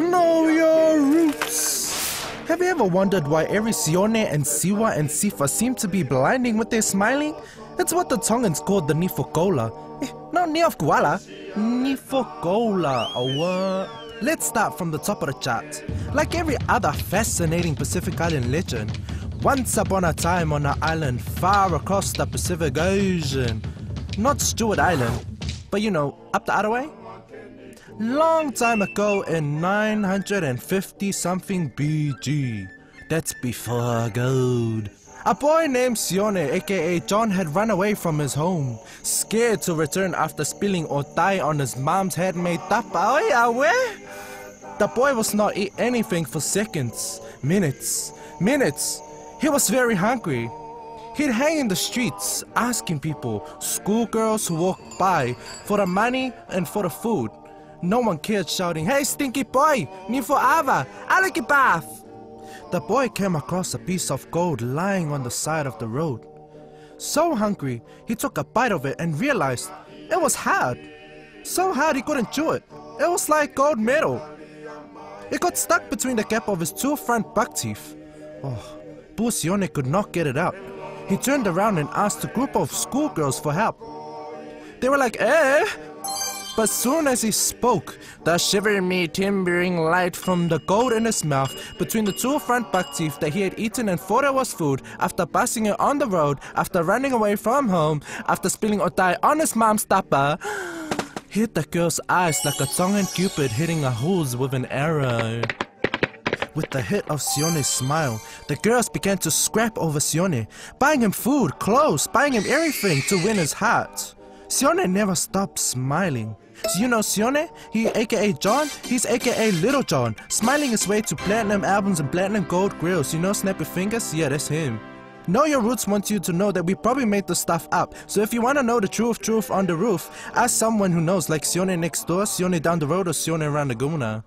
Know your roots. Have you ever wondered why every Sione and Siwa and Sifa seem to be blinding with their smiling? It's what the Tongans called the Nifokola. Eh, not Niafkuala, Nifokola. Oh, what? Let's start from the top of the chart. Like every other fascinating Pacific Island legend, once upon a time on an island far across the Pacific Ocean, not Stewart Island, but you know, up the other way, Long time ago in 950 something BG. That's before gold. A boy named Sione, aka John, had run away from his home, scared to return after spilling otai on his mom's handmade tapa. Oh where? The boy was not eat anything for seconds, minutes, minutes. He was very hungry. He'd hang in the streets, asking people, schoolgirls who walked by, for the money and for the food. No one cared, shouting, Hey, stinky boy, ni for ava, bath. The boy came across a piece of gold lying on the side of the road. So hungry, he took a bite of it and realized it was hard. So hard he couldn't chew it. It was like gold metal. It got stuck between the gap of his two front buck teeth. Oh, Busione could not get it out. He turned around and asked a group of schoolgirls for help. They were like, eh? But soon as he spoke, the shivering me timbering light from the gold in his mouth between the two front buck teeth that he had eaten and thought it was food after passing it on the road, after running away from home, after spilling otai on his mom's tapa, hit the girl's eyes like a Tongan cupid hitting a hose with an arrow. With the hit of Sione's smile, the girls began to scrap over Sione, buying him food, clothes, buying him everything to win his heart. Sione never stopped smiling. So you know Sione? He aka John? He's aka Little John, smiling his way to platinum albums and platinum gold grills. You know Snappy Fingers? Yeah, that's him. Know Your Roots wants you to know that we probably made the stuff up. So if you want to know the truth, truth on the roof, ask someone who knows, like Sione next door, Sione down the road, or Sione around the Gumuna.